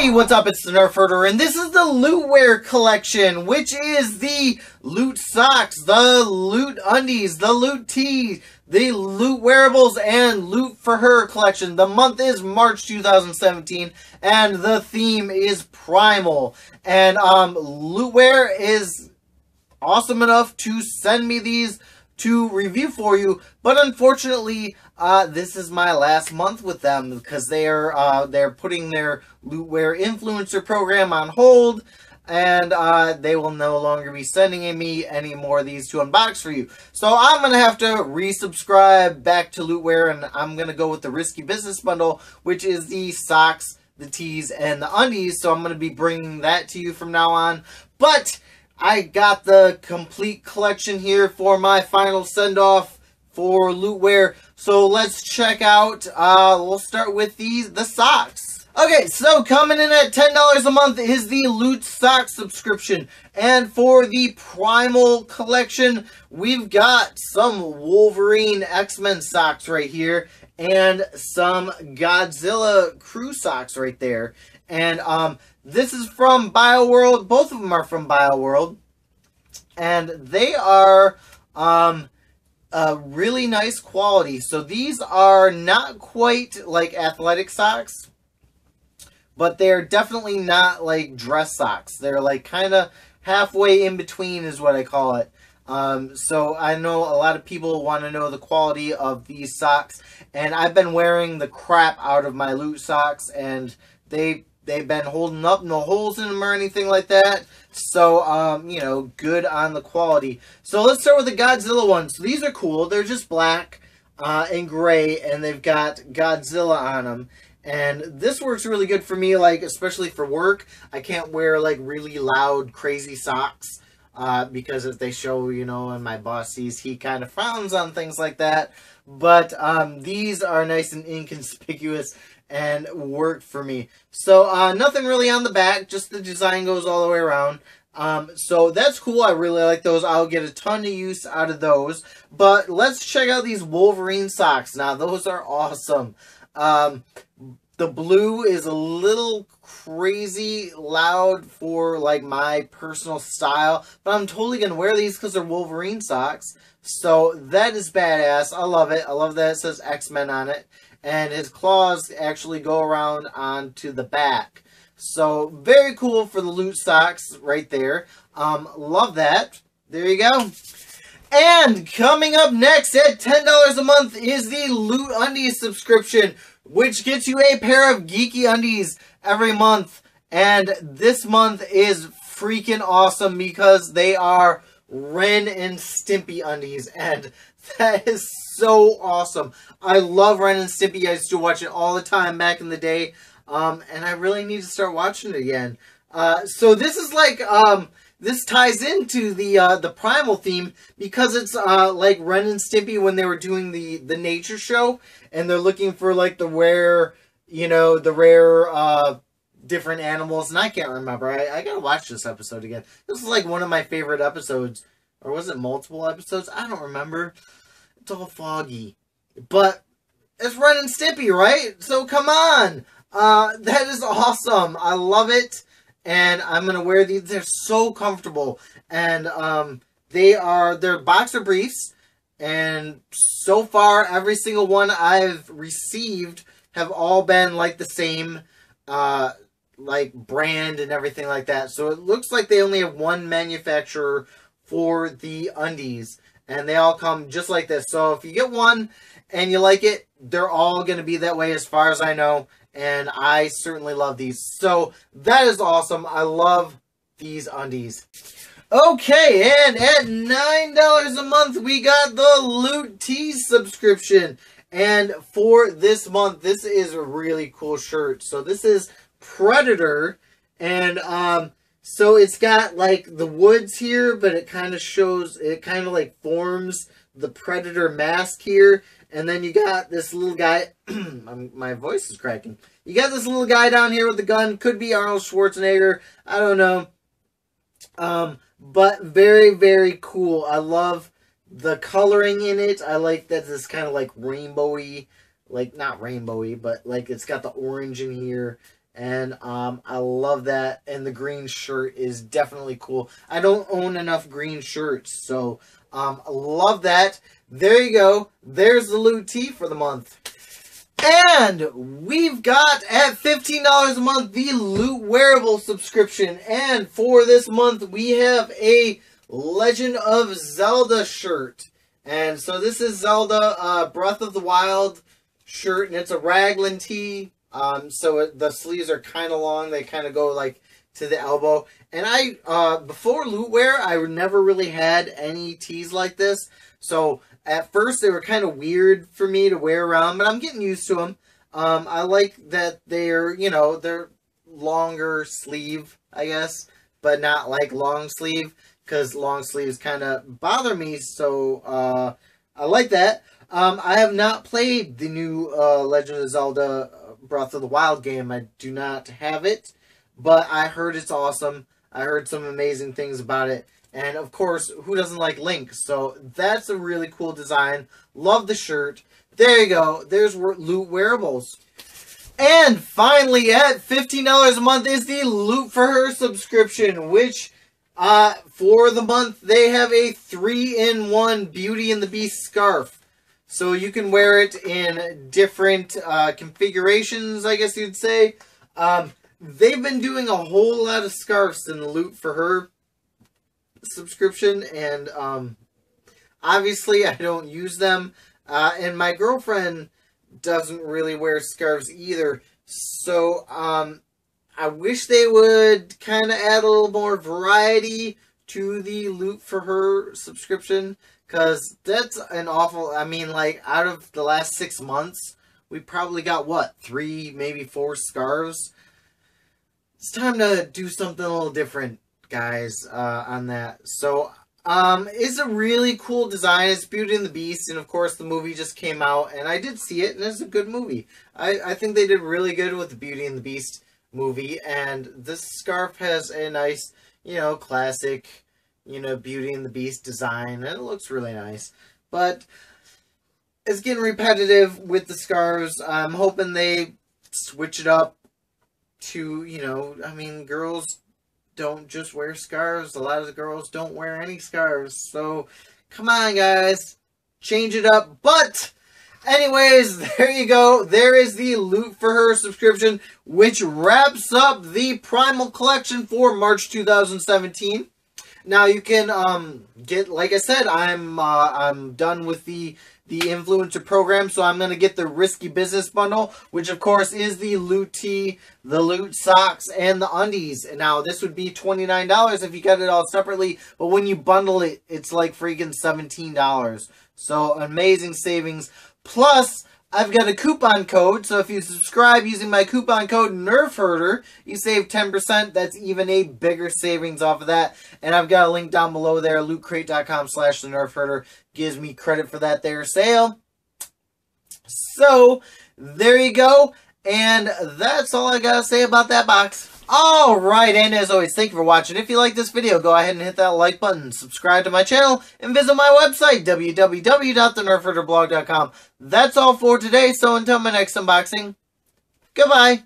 Hey, what's up? It's the Nerf Herder, and this is the Lootwear collection, which is the Loot Socks, the Loot Undies, the Loot Tees, the Loot Wearables, and Loot for Her collection. The month is March 2017, and the theme is Primal. And um, Lootwear is awesome enough to send me these to review for you, but unfortunately, uh, this is my last month with them because they are uh, they're putting their Lootwear influencer program on hold, and uh, they will no longer be sending me any more of these to unbox for you. So I'm gonna have to resubscribe back to Lootwear, and I'm gonna go with the Risky Business Bundle, which is the socks, the tees, and the undies. So I'm gonna be bringing that to you from now on, but. I got the complete collection here for my final send-off for Lootwear. So let's check out, uh, we'll start with these, the socks. Okay, so coming in at $10 a month is the Loot Sock subscription. And for the Primal collection, we've got some Wolverine X-Men socks right here. And some Godzilla crew socks right there. And um, this is from BioWorld. Both of them are from BioWorld. And they are um, a really nice quality. So these are not quite like athletic socks. But they're definitely not like dress socks. They're like kind of halfway in between is what I call it. Um, so I know a lot of people want to know the quality of these socks. And I've been wearing the crap out of my loot socks. And they they've been holding up, no holes in them or anything like that. So, um, you know, good on the quality. So let's start with the Godzilla ones. These are cool. They're just black uh, and gray, and they've got Godzilla on them. And this works really good for me, like, especially for work. I can't wear, like, really loud, crazy socks. Uh, because if they show, you know, and my boss sees, he kind of frowns on things like that. But um, these are nice and inconspicuous and worked for me. So uh, nothing really on the back, just the design goes all the way around. Um, so that's cool. I really like those. I'll get a ton of use out of those. But let's check out these Wolverine socks. Now, those are awesome. Um, the blue is a little crazy loud for like my personal style, but I'm totally going to wear these because they're Wolverine socks. So that is badass. I love it. I love that it says X-Men on it and his claws actually go around onto the back. So very cool for the loot socks right there. Um, love that. There you go. And coming up next at $10 a month is the Loot Undies subscription, which gets you a pair of geeky undies every month. And this month is freaking awesome because they are Ren and Stimpy undies. And that is so awesome. I love Ren and Stimpy. I used to watch it all the time back in the day. Um, and I really need to start watching it again. Uh, so this is like, um, this ties into the, uh, the Primal theme because it's, uh, like Ren and Stimpy when they were doing the, the nature show and they're looking for like the rare, you know, the rare, uh, different animals. And I can't remember. I, I gotta watch this episode again. This is like one of my favorite episodes. Or was it multiple episodes? I don't remember. It's all foggy. But it's Ren and Stimpy, right? So come on. Uh, that is awesome. I love it. And I'm to wear these. They're so comfortable. And um, they are, they're boxer briefs. And so far, every single one I've received have all been like the same, uh, like brand and everything like that. So it looks like they only have one manufacturer for the undies and they all come just like this. So if you get one and you like it, they're all to be that way as far as I know, and I certainly love these. So that is awesome. I love these undies. Okay, and at $9 a month, we got the Loot Tees subscription. And for this month, this is a really cool shirt. So this is Predator, and um, so it's got like the woods here, but it kind of shows, it kind of like forms the predator mask here. And then you got this little guy, my voice is cracking. You got this little guy down here with the gun. Could be Arnold Schwarzenegger. I don't know. Um, but very, very cool. I love the coloring in it. I like that this kind of like rainbowy, like not rainbowy, but like it's got the orange in here And um, I love that. And the green shirt is definitely cool. I don't own enough green shirts, so um, I love that. There you go. There's the loot tee for the month. And we've got at $15 a month the Loot Wearable subscription. And for this month, we have a Legend of Zelda shirt. And so this is Zelda uh, Breath of the Wild shirt, and it's a raglan tee. Um, so the sleeves are kind of long. They kind of go like to the elbow. And I, uh, before Lootwear, I never really had any tees like this. So at first they were kind of weird for me to wear around, but I'm getting used to them. Um, I like that they're, you know, they're longer sleeve, I guess, but not like long sleeve because long sleeves kind of bother me. So uh, I like that. Um, I have not played the new uh, Legend of Zelda uh, Breath of the Wild game. I do not have it, but I heard it's awesome. I heard some amazing things about it. And of course, who doesn't like Link? So that's a really cool design. Love the shirt. There you go. There's Loot Wearables. And finally, at $15 a month is the Loot for Her subscription, which uh, for the month they have a 3-in-1 Beauty and the Beast scarf. So you can wear it in different uh, configurations, I guess you'd say. Um, they've been doing a whole lot of scarves in the Loot for Her subscription, and um, obviously I don't use them. Uh, and my girlfriend doesn't really wear scarves either, so um, I wish they would kind of add a little more variety to the loot for her subscription because that's an awful. I mean, like out of the last six months, we probably got what three, maybe four scarves. It's time to do something a little different guys, uh, on that. So, um, it's a really cool design. It's Beauty and the Beast, and of course the movie just came out, and I did see it, and it's a good movie. I, I think they did really good with the Beauty and the Beast movie, and this scarf has a nice, you know, classic, you know, Beauty and the Beast design, and it looks really nice. But it's getting repetitive with the scarves. I'm hoping they switch it up to, you know, I mean, girls don't just wear scarves. A lot of the girls don't wear any scarves. So, come on, guys. Change it up. But, anyways, there you go. There is the Loot for Her subscription, which wraps up the Primal Collection for March 2017. Now you can um, get, like I said, I'm uh, I'm done with the the influencer program, so I'm to get the Risky Business Bundle, which of course is the loot tee, the loot socks, and the undies. Now, this would be $29 if you got it all separately, but when you bundle it, it's like freaking $17. So, amazing savings. Plus, I've got a coupon code, so if you subscribe using my coupon code NERFHERDER, you save 10%. That's even a bigger savings off of that. And I've got a link down below there, lootcrate.com slash the NERFHERDER. Gives me credit for that there sale. So, there you go. And that's all I got to say about that box. Alright, and as always, thank you for watching. If you like this video, go ahead and hit that like button, subscribe to my channel, and visit my website, www.thenerfherderblog.com. That's all for today, so until my next unboxing, goodbye.